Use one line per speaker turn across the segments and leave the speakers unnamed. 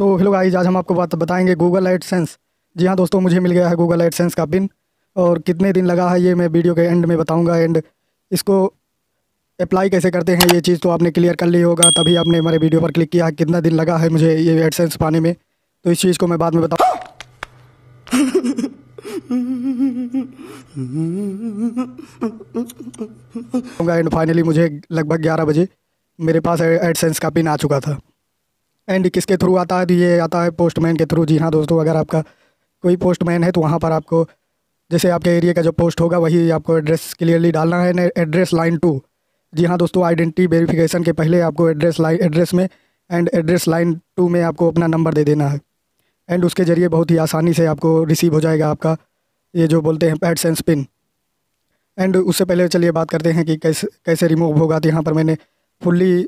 So hello guys आज हम आपको बात बताएँगे गूगल एडसेंस जी हाँ दोस्तों, मुझे मिल गया है गूगल एडसेंस का पिन। और कितने दिन लगा है ये मैं वीडियो के एंड में बताऊँगा। एंड इसको अप्लाई कैसे करते हैं, ये चीज़ तो आपने क्लियर कर ली होगा। तभी आपने हमारे वीडियो पर क्लिक किया है, कितना दिन लगा है मुझे ये एडसेंस पाने में। तो इस चीज़ को मैं बाद में बताऊँ एंड फाइनली मुझे लगभग ग्यारह बजे मेरे पास एडसेंस का पिन आ चुका था। एंड किसके थ्रू आता है? तो ये आता है पोस्टमैन के थ्रू जी हाँ दोस्तों, अगर आपका कोई पोस्टमैन है तो वहाँ पर आपको, जैसे आपके एरिया का जो पोस्ट होगा, वही आपको एड्रेस क्लियरली डालना है। एड्रेस लाइन टू जी हाँ दोस्तों आइडेंटिटी वेरिफिकेशन के पहले आपको एड्रेस लाइन एड्रेस में एंड एड्रेस लाइन टू में आपको अपना नंबर दे देना है। एंड उसके ज़रिए बहुत ही आसानी से आपको रिसीव हो जाएगा आपका ये जो बोलते हैं पैड सेंस पिन एंड उससे पहले चलिए बात करते हैं कि कैसे कैसे रिमूव होगा। तो यहाँ पर मैंने फुल्ली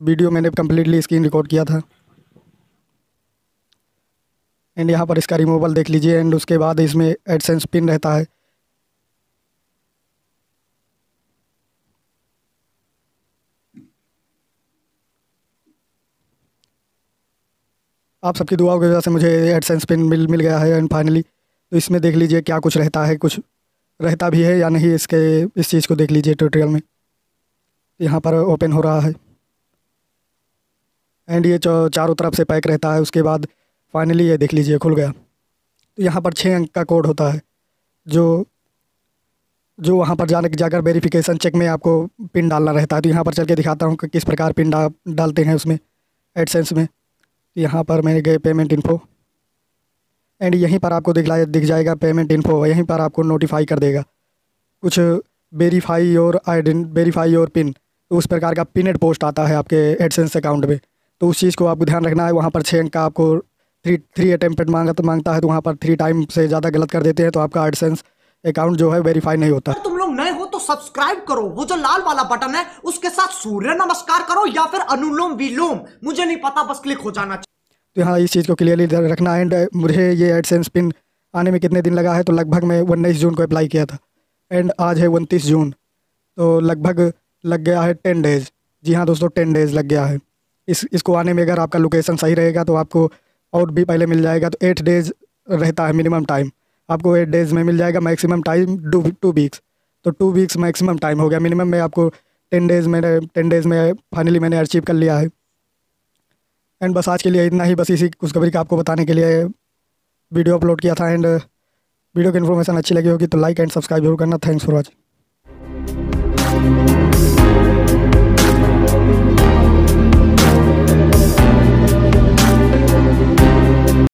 वीडियो मैंने कम्प्लीटली स्क्रीन रिकॉर्ड किया था। एंड यहाँ पर इसका रिमूवल देख लीजिए एंड उसके बाद इसमें एडसेंस पिन रहता है। आप सबकी दुआओं की वजह से मुझे एडसेंस पिन मिल मिल गया है एंड फाइनली तो इसमें देख लीजिए क्या कुछ रहता है, कुछ रहता भी है या नहीं, इसके, इस चीज़ को देख लीजिए ट्यूटोरियल में। यहाँ पर ओपन हो रहा है। एंड ये चारों तरफ़ से पैक रहता है। उसके बाद फाइनली ये देख लीजिए खुल गया। तो यहाँ पर छः अंक का कोड होता है जो जो वहाँ पर जाने जाकर वेरिफिकेशन चेक में आपको पिन डालना रहता है। तो यहाँ पर चल के दिखाता हूँ कि किस प्रकार पिन डा, डालते हैं उसमें एडसेंस में। यहाँ पर मैंने गए पेमेंट इन्फो एंड यहीं पर आपको दिखला दिख जाएगा पेमेंट इन्फो यहीं पर आपको नोटिफाई कर देगा। कुछ वेरीफाई और आइडेंट वेरीफाई और पिन तो उस प्रकार का पिन एड पोस्ट आता है आपके एडसेंस अकाउंट में तो उस चीज़ को आपको ध्यान रखना है। वहाँ पर छः अंक का आपको थ्री थ्री अटेम्प्ट मांगा तो माँगता है तो वहाँ पर थ्री टाइम से ज़्यादा गलत कर देते हैं तो आपका एडसेंस अकाउंट जो है वेरीफाई नहीं होता।
तुम लोग नए हो तो सब्सक्राइब करो। वो जो लाल वाला बटन है उसके साथ सूर्य नमस्कार करो या फिर अनुलोम विलोम। मुझे नहीं पता बस क्लिक हो जाना
तो यहाँ इस चीज़ को क्लियरली रखना। एंड मुझे ये एडसेंस पिन आने में कितने दिन लगा है? तो लगभग मैं उन्नीस जून को अप्लाई किया था। एंड आज है उनतीस जून। तो लगभग लग गया है टेन डेज़ जी हाँ दोस्तों टेन डेज़ लग गया है। इस, इसको आने में अगर आपका लोकेशन सही रहेगा तो आपको और भी पहले मिल जाएगा। तो एट डेज़ रहता है मिनिमम टाइम आपको एट डेज़ में मिल जाएगा maximum time two two weeks तो टू वीक्स मैक्सिमम टाइम हो गया। मिनिमम में आपको टेन डेज़ में टेन डेज़ में फाइनली मैंने अचीव कर लिया है। एंड बस आज के लिए इतना ही। बस इसी खुशखबरी का आपको बताने के लिए वीडियो अपलोड किया था। एंड वीडियो की इन्फॉर्मेशन अच्छी लगी होगी तो लाइक एंड सब्सक्राइब ज़रूर करना। Thanks for watching